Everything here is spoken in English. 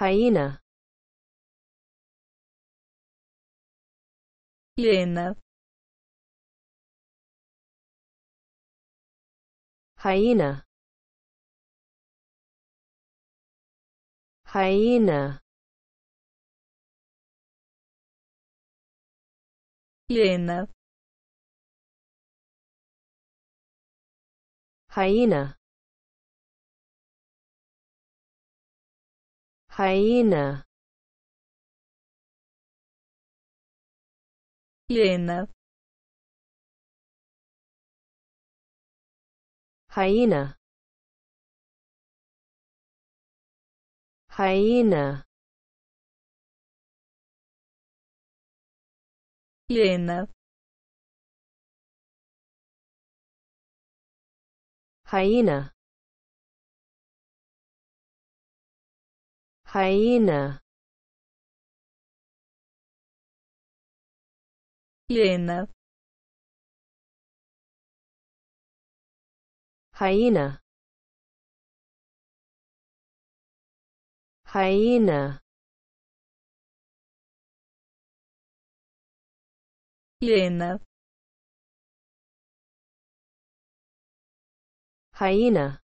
hyena hyena. hyena hyena hyena. hyena hyena. Hyena. Hyena. Hyena. Hyena. Hyena hyena. Hyena. Hyena. Hyena. Hyena. Hyena